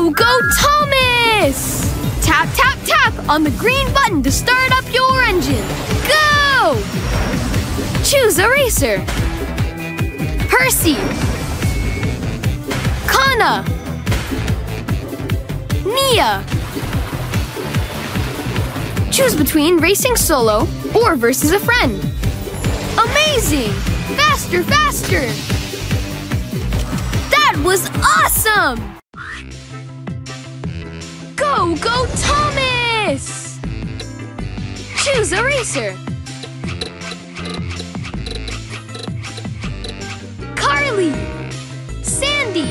Go, go, Thomas! Tap, tap, tap on the green button to start up your engine. Go! Choose a racer. Percy. Kana. Nia. Choose between racing solo or versus a friend. Amazing! Faster, faster! That was awesome! Go, go, Thomas! Choose a racer. Carly! Sandy!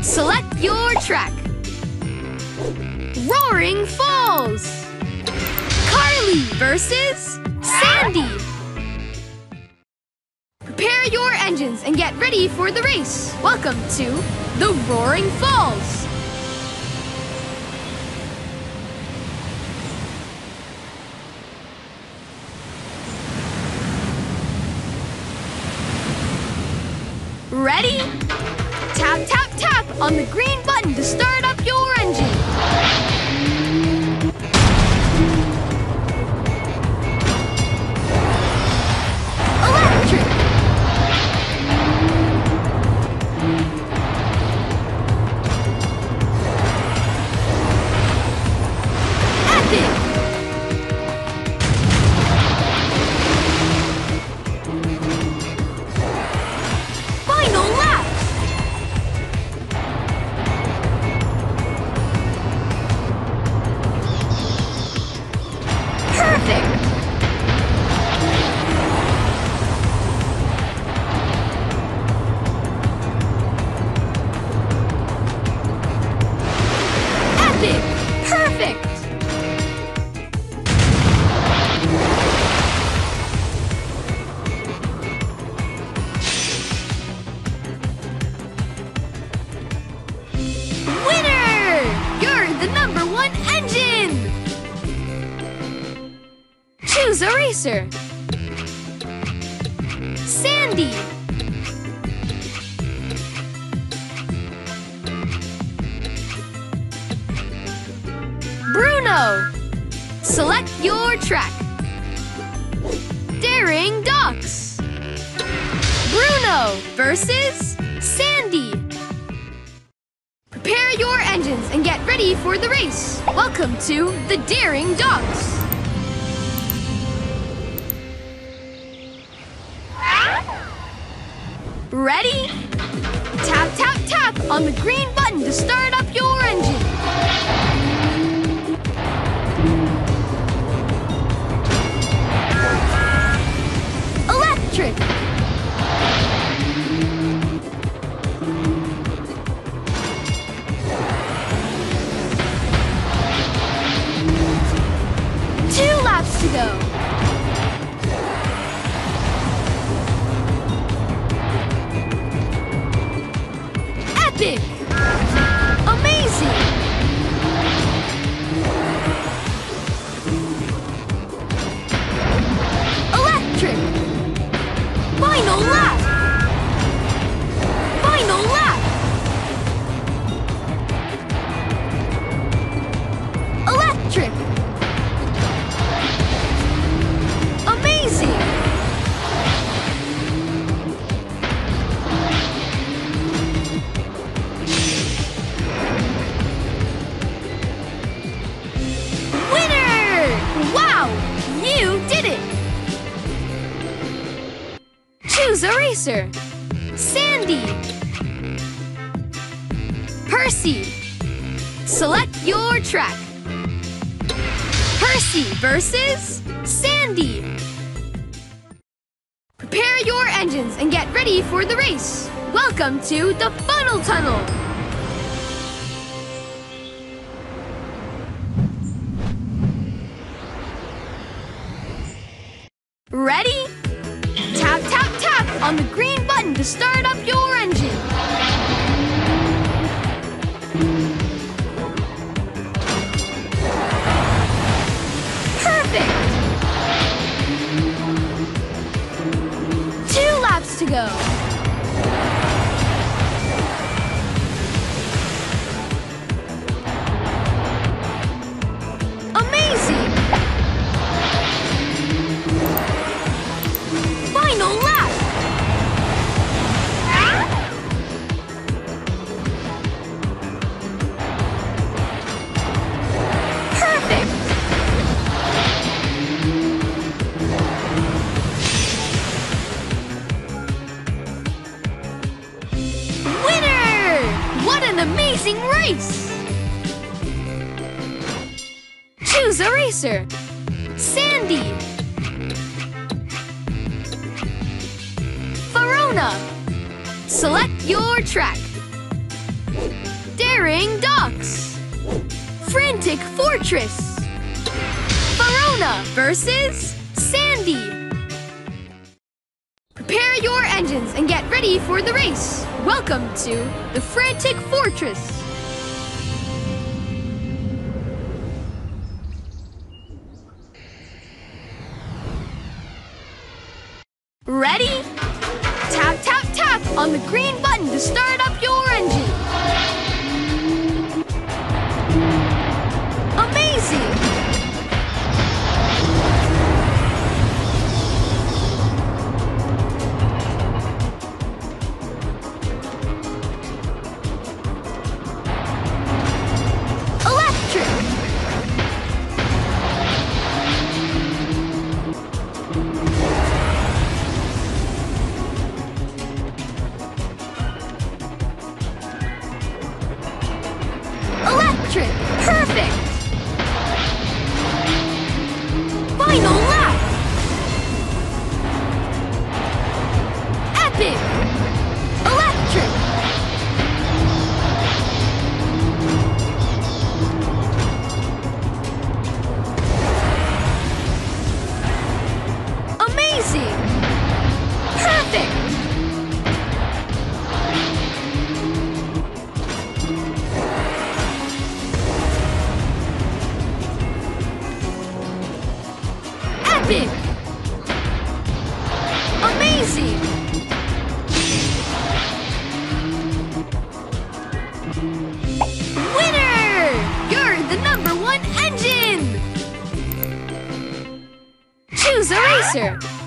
Select your track. Roaring Falls! Carly versus Sandy! Prepare your engines and get ready for the race. Welcome to the Roaring Falls. Ready? Tap, tap, tap on the green button to start Choose a racer. Sandy. Bruno. Select your track. Daring Docks. Bruno versus Sandy. Prepare your engines and get ready for the race. Welcome to the Daring Docks. Ready? Tap, tap, tap on the green button to start up your engine. Final lap! Electric! Amazing! Winner! Wow! You did it! Choose a racer. Sandy. Percy. Select your track. Percy versus Sandy. Prepare your engines and get ready for the race. Welcome to the Funnel Tunnel. Ready? On the green button to start up your engine. Perfect! Two laps to go. Choose a racer. Sandy. Farona. Select your track. Daring Docks. Frantic Fortress. Farona versus Sandy. Prepare your engines and get ready for the race. Welcome to the Frantic Fortress. On the green button to start up your Perfect! Epic! Amazing! Winner! You're the number one engine! Choose a racer.